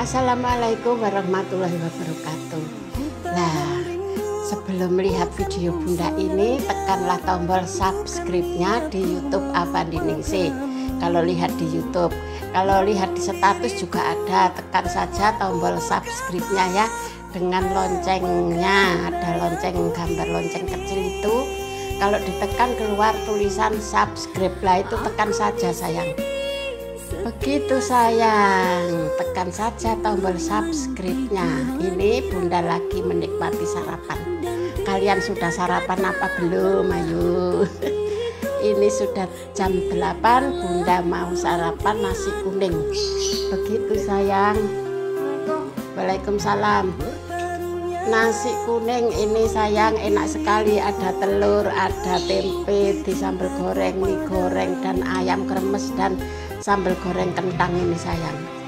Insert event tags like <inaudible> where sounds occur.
Assalamualaikum warahmatullahi wabarakatuh. Nah, sebelum melihat video Bunda ini, tekanlah tombol subscribe-nya di YouTube Avandi Ningsih. Kalau lihat di YouTube, kalau lihat di status juga ada, tekan saja tombol subscribe-nya ya dengan loncengnya. Ada lonceng gambar lonceng kecil itu. Kalau ditekan keluar tulisan subscribe lah itu tekan saja sayang. Begitu sayang, tekan saja tombol subscribe-nya. Ini Bunda lagi menikmati sarapan. Kalian sudah sarapan apa belum? Ayo. <laughs> Ini sudah jam 8, Bunda mau sarapan nasi kuning. Begitu sayang. Waalaikumsalam. Nasi kuning ini sayang enak sekali ada telur, ada tempe, di sambal goreng, mie goreng dan ayam kremes dan sambal goreng kentang ini sayang